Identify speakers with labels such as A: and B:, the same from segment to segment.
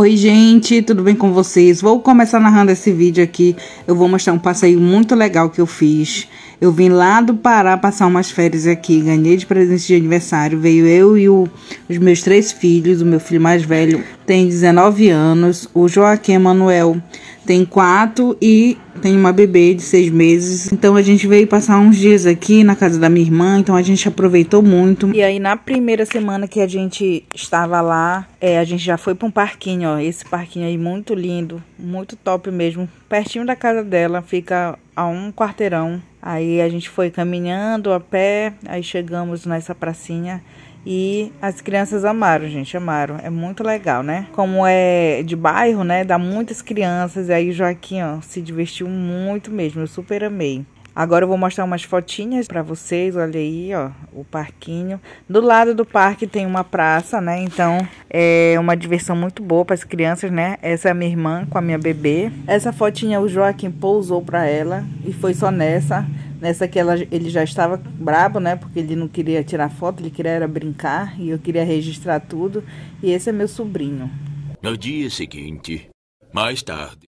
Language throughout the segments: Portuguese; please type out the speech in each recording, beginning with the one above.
A: Oi gente, tudo bem com vocês? Vou começar narrando esse vídeo aqui. Eu vou mostrar um passeio muito legal que eu fiz. Eu vim lá do Pará passar umas férias aqui, ganhei de presente de aniversário. Veio eu e o, os meus três filhos, o meu filho mais velho tem 19 anos, o Joaquim Manuel tem quatro e tem uma bebê de seis meses. Então a gente veio passar uns dias aqui na casa da minha irmã, então a gente aproveitou muito. E aí na primeira semana que a gente estava lá, é, a gente já foi para um parquinho, ó. Esse parquinho aí muito lindo, muito top mesmo. Pertinho da casa dela, fica a um quarteirão. Aí a gente foi caminhando a pé, aí chegamos nessa pracinha. E as crianças amaram, gente, amaram. É muito legal, né? Como é de bairro, né? Dá muitas crianças. E aí Joaquim, ó, se divertiu muito mesmo. Eu super amei. Agora eu vou mostrar umas fotinhas para vocês. Olha aí, ó, o parquinho. Do lado do parque tem uma praça, né? Então é uma diversão muito boa para as crianças, né? Essa é a minha irmã com a minha bebê. Essa fotinha o Joaquim pousou para ela e foi só nessa. Nessa que ela, ele já estava brabo, né? Porque ele não queria tirar foto, ele queria era brincar e eu queria registrar tudo. E esse é meu sobrinho.
B: No dia seguinte, mais tarde.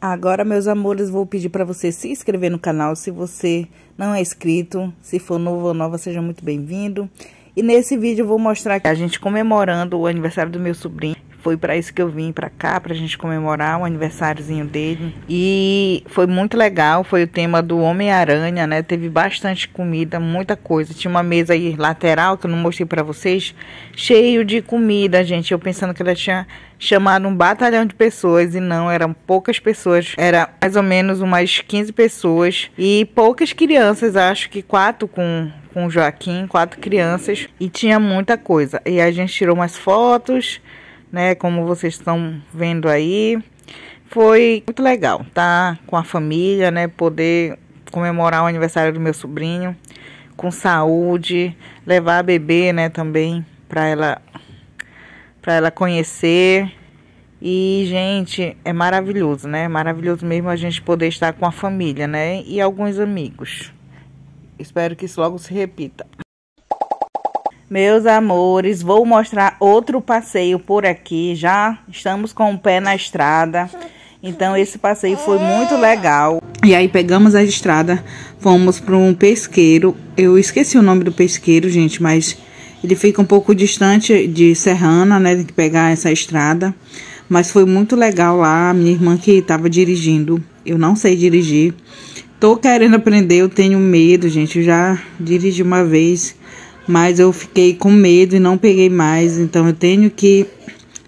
A: Agora, meus amores, vou pedir para você se inscrever no canal se você não é inscrito. Se for novo ou nova, seja muito bem-vindo. E nesse vídeo eu vou mostrar a gente comemorando o aniversário do meu sobrinho. Foi para isso que eu vim para cá, pra gente comemorar o aniversáriozinho dele. E foi muito legal, foi o tema do Homem-Aranha, né? Teve bastante comida, muita coisa. Tinha uma mesa aí lateral que eu não mostrei para vocês, cheio de comida, gente. Eu pensando que ela tinha chamado um batalhão de pessoas e não, eram poucas pessoas. Era mais ou menos umas 15 pessoas e poucas crianças, acho que quatro com com Joaquim, quatro crianças e tinha muita coisa. E a gente tirou umas fotos, né? Como vocês estão vendo aí. Foi muito legal, tá? Com a família, né? Poder comemorar o aniversário do meu sobrinho com saúde, levar a bebê, né, também para ela para ela conhecer. E, gente, é maravilhoso, né? Maravilhoso mesmo a gente poder estar com a família, né? E alguns amigos. Espero que isso logo se repita. Meus amores, vou mostrar outro passeio por aqui. Já estamos com o pé na estrada. Então esse passeio foi muito legal. E aí pegamos a estrada, fomos para um pesqueiro. Eu esqueci o nome do pesqueiro, gente, mas ele fica um pouco distante de Serrana, né? Tem que pegar essa estrada. Mas foi muito legal lá. Minha irmã que estava dirigindo. Eu não sei dirigir. Tô querendo aprender, eu tenho medo, gente. Eu já dirigi uma vez mas eu fiquei com medo e não peguei mais, então eu tenho que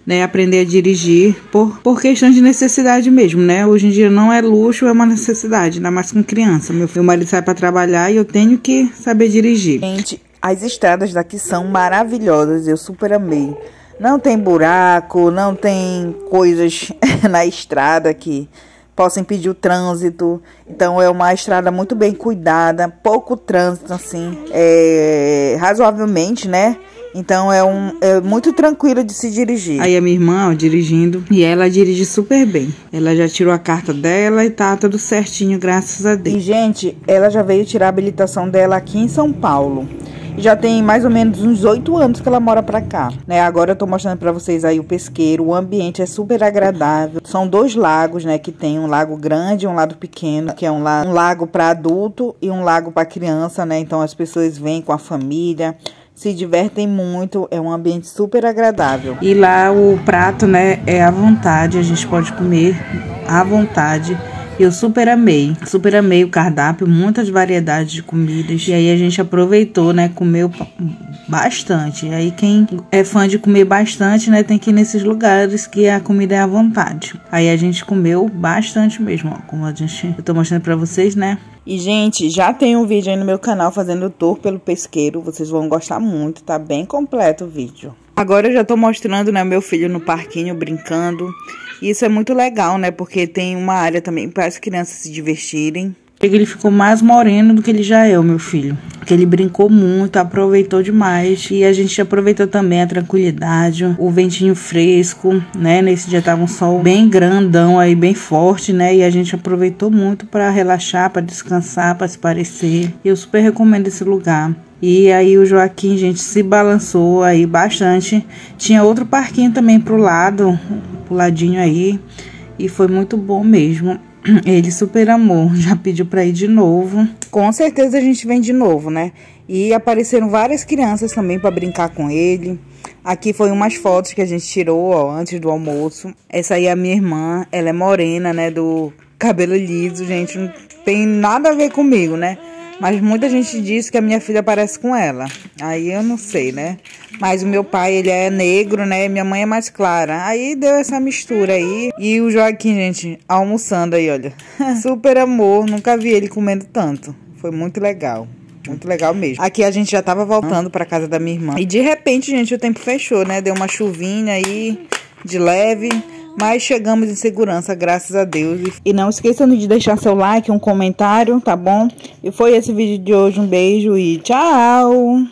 A: né, aprender a dirigir por, por questão de necessidade mesmo, né? Hoje em dia não é luxo, é uma necessidade, ainda mais com criança. Meu, meu marido sai para trabalhar e eu tenho que saber dirigir. Gente, as estradas daqui são maravilhosas, eu super amei. Não tem buraco, não tem coisas na estrada que possa impedir o trânsito. Então é uma estrada muito bem cuidada, pouco trânsito assim, é, razoavelmente, né? Então é, um, é muito tranquilo de se dirigir. Aí a minha irmã, ó, dirigindo, e ela dirige super bem. Ela já tirou a carta dela e tá tudo certinho, graças a Deus. E, gente, ela já veio tirar a habilitação dela aqui em São Paulo já tem mais ou menos uns oito anos que ela mora pra cá, né? Agora eu tô mostrando pra vocês aí o pesqueiro, o ambiente é super agradável. São dois lagos, né? Que tem um lago grande e um lago pequeno, que é um, lago, um lago para adulto e um lago para criança, né? Então as pessoas vêm com a família, se divertem muito, é um ambiente super agradável. E lá o prato, né, é à vontade, a gente pode comer à vontade. Eu super amei, super amei o cardápio, muitas variedades de comidas. E aí a gente aproveitou, né? Comeu bastante. E aí quem é fã de comer bastante, né? Tem que ir nesses lugares que a comida é à vontade. Aí a gente comeu bastante mesmo, ó, como a gente, eu tô mostrando pra vocês, né? E, gente, já tem um vídeo aí no meu canal fazendo tour pelo pesqueiro. Vocês vão gostar muito, tá bem completo o vídeo. Agora eu já tô mostrando, né, meu filho no parquinho brincando. Isso é muito legal, né? Porque tem uma área também para as crianças se divertirem. Ele ficou mais moreno do que ele já é, o meu filho. Porque ele brincou muito, aproveitou demais. E a gente aproveitou também a tranquilidade, o ventinho fresco, né? Nesse dia tava um sol bem grandão aí, bem forte, né? E a gente aproveitou muito para relaxar, para descansar, para se parecer. E eu super recomendo esse lugar. E aí o Joaquim, gente, se balançou aí bastante. Tinha outro parquinho também pro lado, pro ladinho aí. E foi muito bom mesmo. Ele super amou, já pediu pra ir de novo. Com certeza a gente vem de novo, né? E apareceram várias crianças também para brincar com ele. Aqui foi umas fotos que a gente tirou, ó, antes do almoço. Essa aí é a minha irmã, ela é morena, né, do cabelo liso, gente, não tem nada a ver comigo, né? Mas muita gente diz que a minha filha parece com ela. Aí eu não sei, né? Mas o meu pai, ele é negro, né? Minha mãe é mais clara. Aí deu essa mistura aí. E o Joaquim, gente, almoçando aí, olha. Super amor. Nunca vi ele comendo tanto. Foi muito legal. Muito legal mesmo. Aqui a gente já tava voltando pra casa da minha irmã. E de repente, gente, o tempo fechou, né? Deu uma chuvinha aí de leve. Mas chegamos em segurança, graças a Deus. E não esqueçam de deixar seu like, um comentário, tá bom? E foi esse vídeo de hoje. Um beijo e tchau!